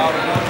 Out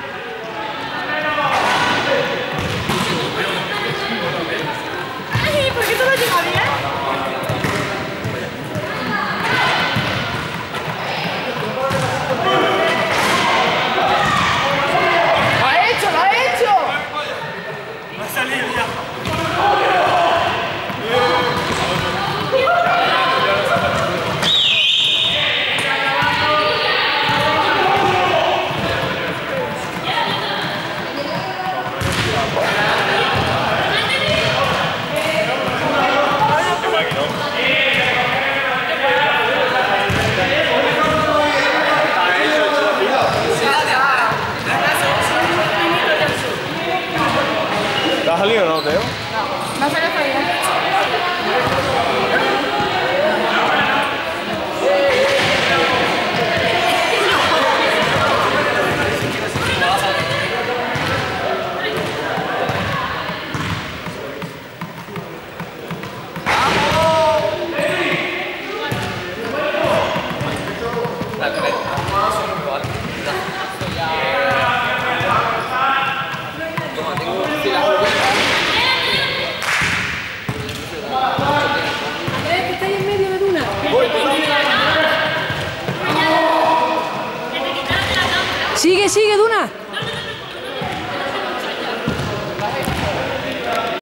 salido, ¿no, Teo?